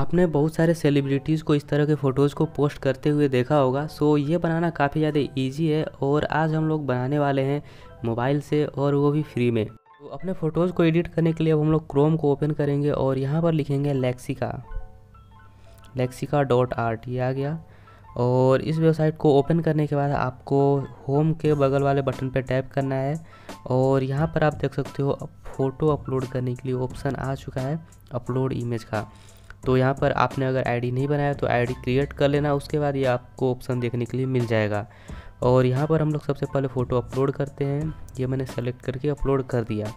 आपने बहुत सारे सेलिब्रिटीज़ को इस तरह के फ़ोटोज़ को पोस्ट करते हुए देखा होगा। सो ये बनाना काफ़ी ज़्यादा इजी है और आज हम लोग बनाने वाले हैं मोबाइल से और वो भी फ्री में। तो अपने फ़ोटोज़ को एडिट करने के लिए अब हम लोग क्रोम को ओपन करेंगे और यहाँ पर लिखेंगे लेक्सिका लेक्सिका डॉट आर्ट ये आ गया। और इस वेबसाइट को ओपन करने के बाद आपको होम के बगल वाले बटन पर टैप करना है और यहाँ पर आप देख सकते हो फ़ोटो अपलोड करने के लिए ऑप्शन आ चुका है अपलोड इमेज का। तो यहाँ पर आपने अगर आईडी नहीं बनाया तो आईडी क्रिएट कर लेना, उसके बाद ये आपको ऑप्शन देखने के लिए मिल जाएगा। और यहाँ पर हम लोग सबसे पहले फ़ोटो अपलोड करते हैं। ये मैंने सेलेक्ट करके अपलोड कर दिया।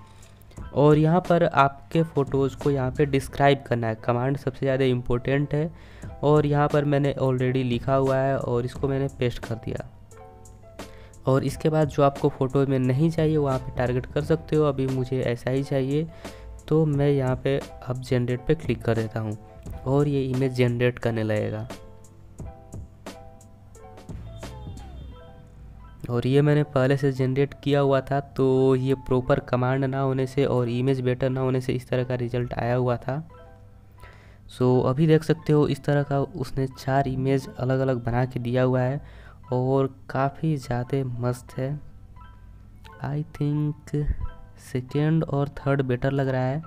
और यहाँ पर आपके फ़ोटोज़ को यहाँ पे डिस्क्राइब करना है। कमांड सबसे ज़्यादा इम्पोर्टेंट है। और यहाँ पर मैंने ऑलरेडी लिखा हुआ है और इसको मैंने पेस्ट कर दिया। और इसके बाद जो आपको फ़ोटो में नहीं चाहिए, वो आप टारगेट कर सकते हो। अभी मुझे ऐसा ही चाहिए। तो मैं यहाँ पे अब जनरेट पे क्लिक कर देता हूँ और ये इमेज जनरेट करने लगेगा। और ये मैंने पहले से जनरेट किया हुआ था तो ये प्रॉपर कमांड ना होने से और इमेज बेटर ना होने से इस तरह का रिज़ल्ट आया हुआ था। सो so, अभी देख सकते हो इस तरह का उसने चार इमेज अलग अलग बना के दिया हुआ है और काफ़ी ज़्यादा मस्त है। आई थिंक सेकेंड और थर्ड बेटर लग रहा है।